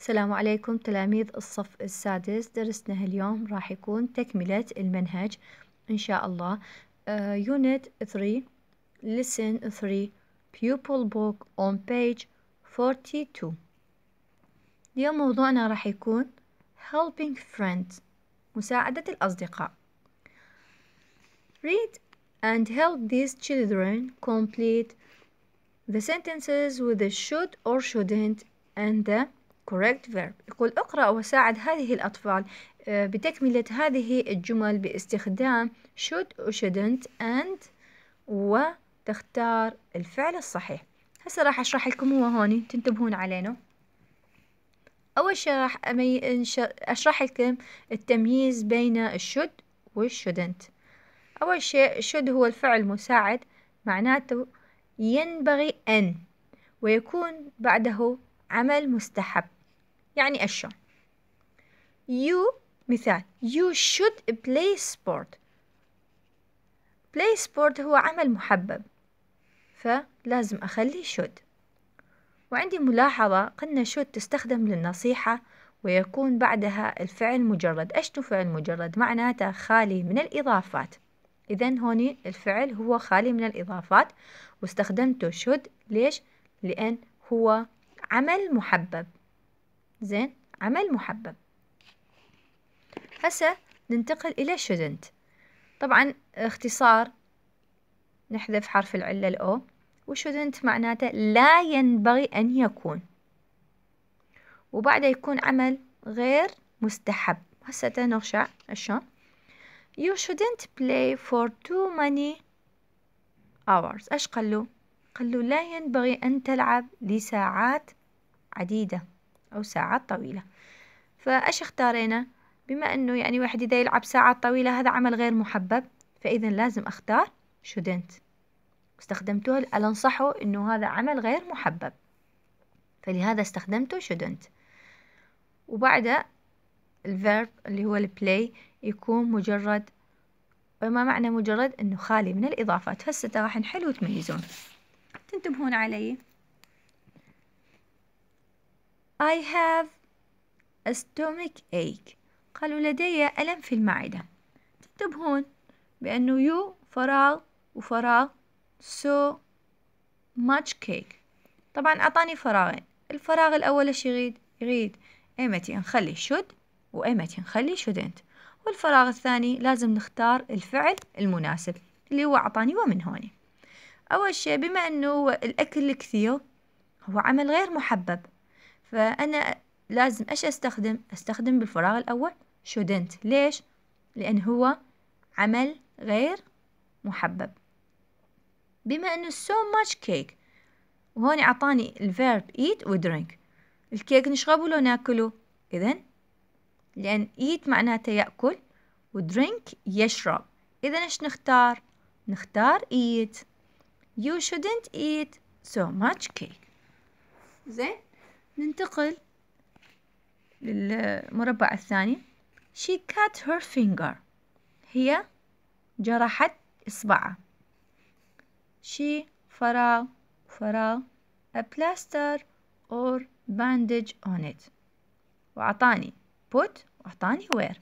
السلام عليكم تلاميذ الصف السادس درسنا اليوم راح يكون تكملة المنهج إن شاء الله يونت uh, 3 Listen 3 Pupil Book on page 42 اليوم موضوعنا راح يكون Helping Friends مساعدة الأصدقاء Read and help these children complete the sentences with the should or shouldn't and the correct verb. يقول اقرأ وساعد هذه الأطفال. بتكملة هذه الجمل باستخدام should و shouldn't and وتختار الفعل الصحيح. هسه راح أشرح لكم هو هوني. تنتبهون علينا. أول شي راح. أشرح لكم التمييز بين الشود والشودنت أول شيء should هو الفعل مساعد. معناته ينبغي أن ويكون بعده عمل مستحب. يعني أشو you مثال. You should play sport. Play sport هو عمل محبب. فلازم أخلي should. وعندي ملاحظة قلنا should تستخدم للنصيحة ويكون بعدها الفعل مجرد. أشنو فعل مجرد؟ معناته خالي من الإضافات. إذا هوني الفعل هو خالي من الإضافات. واستخدمته should. ليش؟ لأن هو عمل محبب. زين عمل محبب. هسه ننتقل إلى shouldn't طبعا اختصار نحذف حرف العلة الأو وshouldn't معناته لا ينبغي أن يكون. وبعده يكون عمل غير مستحب. هسه نغشع شلون؟ You shouldn't play for too many hours. إيش قالوا؟ قالوا لا ينبغي أن تلعب لساعات عديدة. أو ساعات طويلة. فإيش اختارينا؟ بما أنه يعني واحد إذا يلعب ساعات طويلة هذا عمل غير محبب فإذا لازم أختار shouldn't استخدمته لأنصحه أنه هذا عمل غير محبب. فلهذا استخدمته shouldn't وبعده ال verb اللي هو ال play يكون مجرد وما معنى مجرد؟ إنه خالي من الإضافات. هسه راح نحل وتميزون تنتبهون علي؟ I have a stomach ache. قالوا لدي ألم في المعدة. تنتبهون بأنه you فراغ وفراغ so much cake. طبعا أعطاني فراغين. الفراغ الأول إيش يريد يريد إيمتى نخلي should وإيمتى نخلي shouldn't. والفراغ الثاني لازم نختار الفعل المناسب اللي هو أعطاني ومن هوني. أول شيء بما أنه الأكل كثير هو عمل غير محبب. فأنا لازم إيش أستخدم؟ أستخدم بالفراغ الأول shouldn't ليش؟ لأن هو عمل غير محبب. بما أنه so much cake وهون أعطاني الفيرب eat و drink. الكيك نشربه لو ناكله. إذن لأن eat معناته يأكل و drink يشرب. إذا إيش نختار؟ نختار eat. You shouldn't eat so much cake. زين؟ ننتقل للمربع الثاني. She cut her finger. هي جرحت إصبعها. She فراغ فراغ a plaster or bandage on it. وأعطاني. Put. وأعطاني where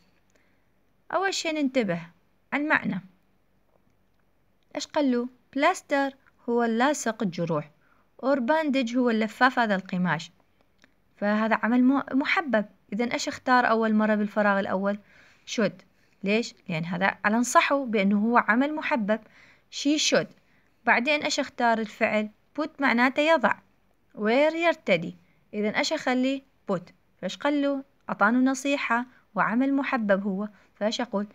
أول شي ننتبه. عن معنى إيش قالوا؟ بلاستر هو اللاصق الجروح or bandage هو اللفاف هذا القماش. فهذا عمل محبب. إذا إيش اختار أول مرة بالفراغ الأول؟ should ليش؟ لأن هذا على نصحه بأنه هو عمل محبب. she should بعدين إيش اختار الفعل؟ put معناته يضع. wear يرتدي. إذا إيش أخلي؟ put. فإيش قال له أعطانه نصيحة وعمل محبب هو. فإيش أقول؟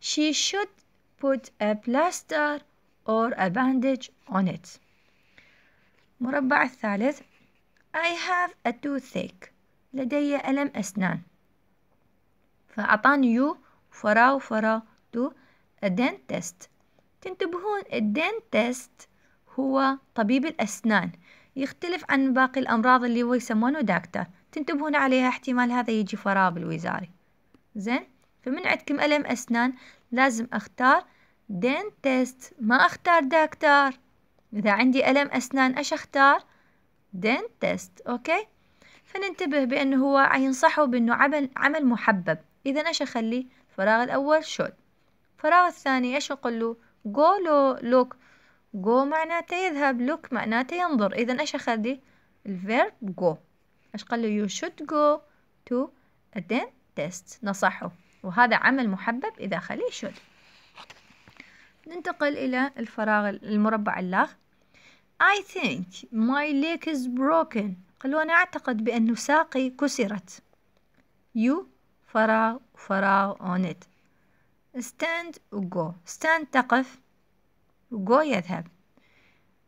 she should put a plaster or a bandage on it. مربع الثالث. I have a toothache. لدي ألم أسنان. فأعطاني you فراغ فراغ to a dentist. تنتبهون ال dentist هو طبيب الأسنان. يختلف عن باقي الأمراض اللي هو يسمونه دكتور تنتبهون عليها احتمال هذا يجي فراغ بالوزاري. زين؟ فمن عندكم ألم أسنان لازم أختار dentist ما أختار دكتور إذا عندي ألم أسنان إيش أختار؟ dentist okay فننتبه بأنه هو ينصحه بأنه عمل عمل محبب. إذا إيش أخلي الفراغ الأول should الفراغ الثاني إيش أقول له go لو look. go معناته يذهب look معناته ينظر. إذا إيش أخلي ال verb go. إيش قال له؟ you should go to a dentist. نصحه. وهذا عمل محبب إذا خليه should. ننتقل إلى الفراغ المربع اللاغ I think my leg is broken. قالوا أنا أعتقد بأن ساقي كسرت. You فراغ فراغ on it. Stand go. Stand تقف go يذهب.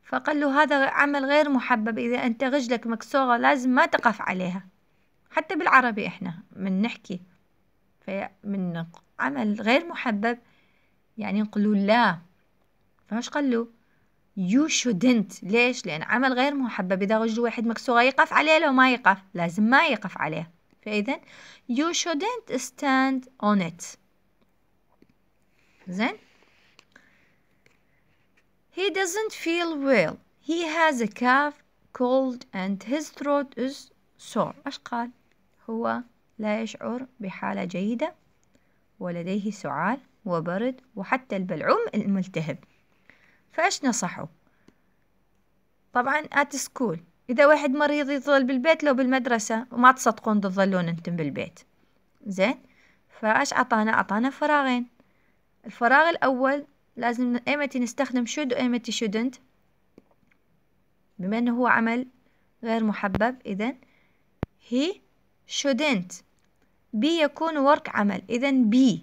فقال له هذا عمل غير محبب. إذا أنت رجلك مكسورة لازم ما تقف عليها. حتى بالعربي إحنا من نحكي. من عمل غير محبب يعني نقولوا لا. فاش قال له you shouldn't. ليش؟ لأن عمل غير محبب إذا رجل واحد مكسورة يقف عليه لو ما يقف. لازم ما يقف عليه. فإذا you shouldn't stand on it. زين؟ He doesn't feel well. He has a cough cold and his throat is sore. إيش قال؟ هو لا يشعر بحالة جيدة ولديه سعال وبرد وحتى البلعوم الملتهب. فإيش نصحه؟ طبعا at school. إذا واحد مريض يظل بالبيت لو بالمدرسة وما تصدقون تظلون أنتم بالبيت. زين؟ فإيش عطانا عطانا فراغين. الفراغ الأول لازم ايمتى نستخدم should وايمتى shouldn't. بما إنه هو عمل غير محبب اذا he shouldn't. Be يكون work عمل. اذا be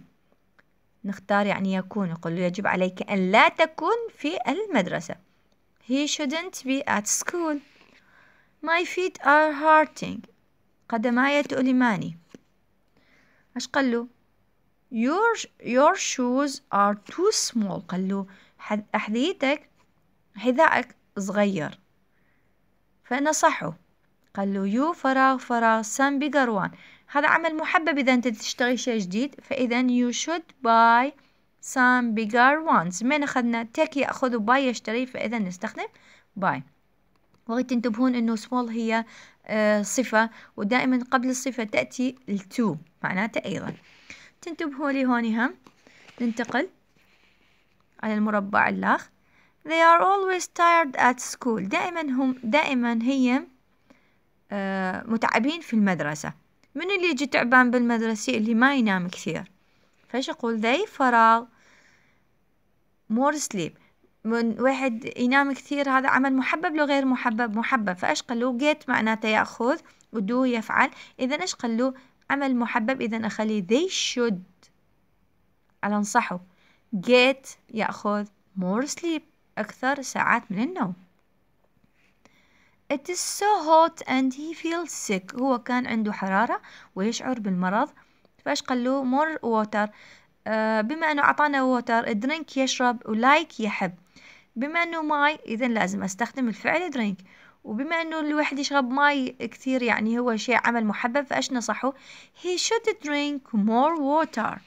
نختار يعني يكون يقول له يجب عليك أن لا تكون في المدرسة. He shouldn't be at school. My feet are hurting. قدماي تؤلماني. إيش قال له your your shoes are too small. قال له أحذيتك حذائك صغير. فنصحه قال له يو فراغ فراغ bigger one هذا عمل محبب إذا أنت تشتري شيء جديد فإذا you should buy some bigger ones. من أخذنا take يأخذ buy يشتري فإذا نستخدم buy. وغيت تنتبهون إنه small هي آه صفة ودائما قبل الصفة تأتي التو معناته أيضا. تنتبهوا لي هون هم ننتقل على المربع الآخر they are always tired at school. دائما هم دائما هي آه متعبين في المدرسة. من اللي يجي تعبان بالمدرسة اللي ما ينام كثير؟ فايش يقول ذي فراغ. more sleep. من واحد ينام كثير هذا عمل محبب لو غير محبب. محبب. فايش قالوا get معناته يأخذ ودو يفعل. إذا إيش قالوا عمل محبب. إذا أخلي they should. على أنصحه. get يأخذ more sleep. أكثر ساعات من النوم. It is so hot and he feels sick. هو كان عنده حرارة ويشعر بالمرض. فايش قال له؟ More water. آه بما أنه أعطانا water drink يشرب و like يحب. بما أنه ماي اذا لازم أستخدم الفعل drink. وبما أنه الواحد يشرب ماي كثير يعني هو شيء عمل محبب فايش نصحه؟ He should drink more water.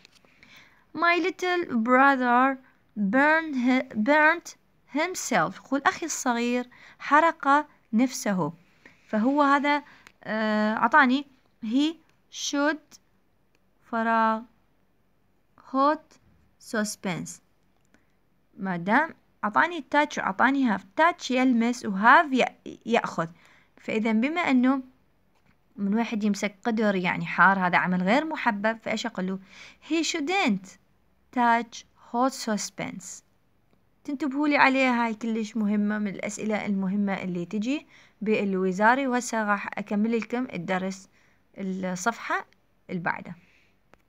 My little brother burned, burnt himself. أخي الصغير حرق نفسه. فهو هذا أعطاني. He should فراغ hot suspense. ما دام أعطاني touch وأعطاني have touch يلمس وهاف يأخذ. فإذا بما أنه من واحد يمسك قدر يعني حار هذا عمل غير محبب فإيش أقول له؟ He shouldn't touch hot suspense. تنتبهوا لي عليها. هاي كلش مهمة من الأسئلة المهمة اللي تجي بالوزاري وهسه راح أكمل لكم الدرس الصفحة البعدة.